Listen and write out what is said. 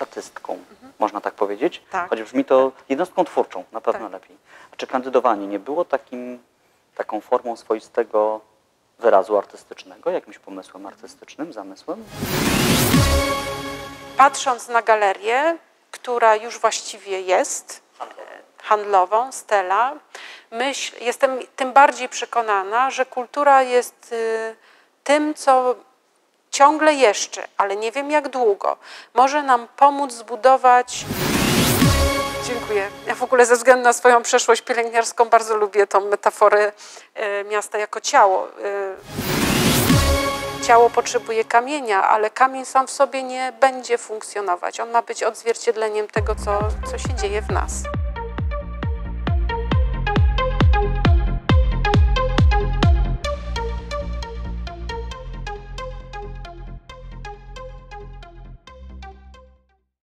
artystką, można tak powiedzieć? Tak. Choć brzmi to jednostką twórczą, na pewno Tak. lepiej. A czy kandydowanie nie było takim, taką formą swoistego wyrazu artystycznego, jakimś pomysłem artystycznym, zamysłem? Patrząc na galerię, która już właściwie jest e, handlową, Stella, myśl, jestem tym bardziej przekonana, że kultura jest y, tym, co ciągle jeszcze, ale nie wiem jak długo, może nam pomóc zbudować. Dziękuję. Ja w ogóle ze względu na swoją przeszłość pielęgniarską bardzo lubię tą metaforę e, miasta jako ciało. E, Ciało potrzebuje kamienia, ale kamień sam w sobie nie będzie funkcjonować. On ma być odzwierciedleniem tego, co, co się dzieje w nas.